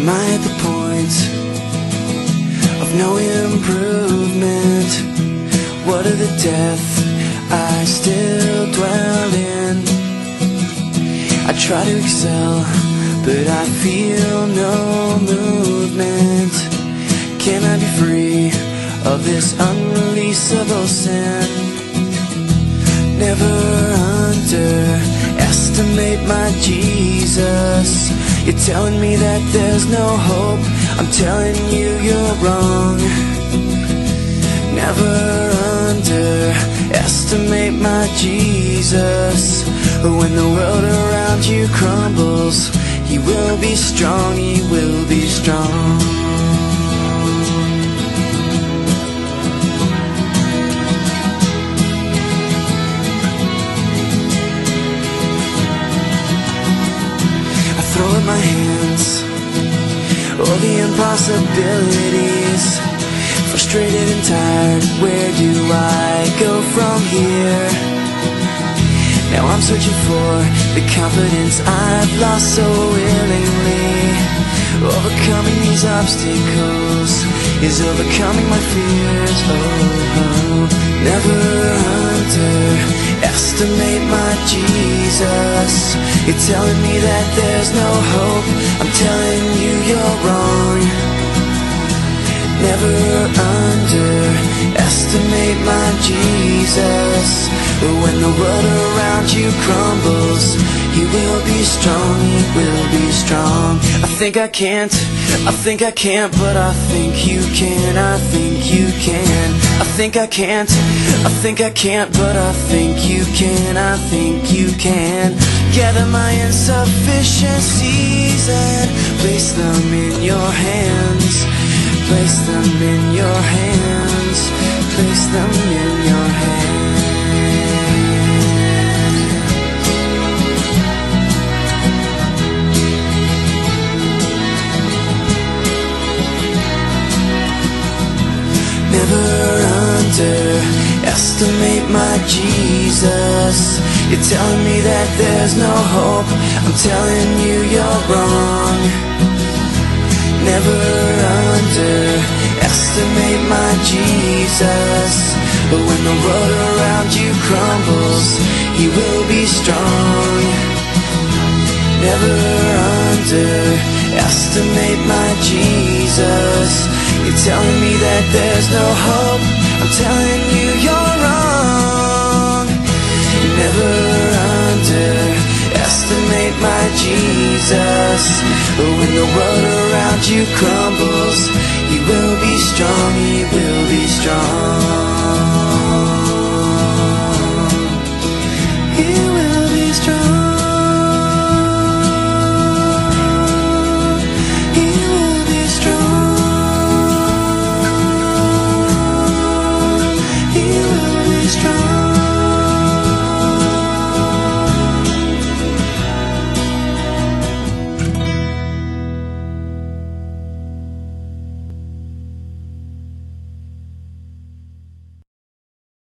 am I at the point of no improvement? What are the death I still dwell in? I try to excel, but I feel no movement. Can I be free of this unreleasable sin? Never underestimate my Jesus you're telling me that there's no hope. I'm telling you you're wrong. Never underestimate my Jesus. When the world around you crumbles, He will be strong, He will my hands, all the impossibilities. Frustrated and tired, where do I go from here? Now I'm searching for the confidence I've lost so willingly. Overcoming these obstacles is overcoming my fears. Oh, oh. never underestimate my Jesus. You're telling me that there's no hope. I'm telling you you're wrong. Never underestimate my Jesus. But when the world around you crumbles, He will be strong, He will be strong. I think I can't, I think I can't, but I think you can, I think you can. I think I can't, I think I can't, but I think you can, I think you can. Gather my insufficiencies and place them in your hands. Place them in your hands. Place them in your hands. Never underestimate my Jesus. You're telling me that there's no hope. I'm telling you you're wrong. Never underestimate my Jesus. But when the world around you crumbles, He will be strong. Never underestimate my Jesus. You're telling me that there's no hope. I'm telling you you're wrong. Never underestimate my Jesus. When the world around you crumbles. He will be strong. He will be strong.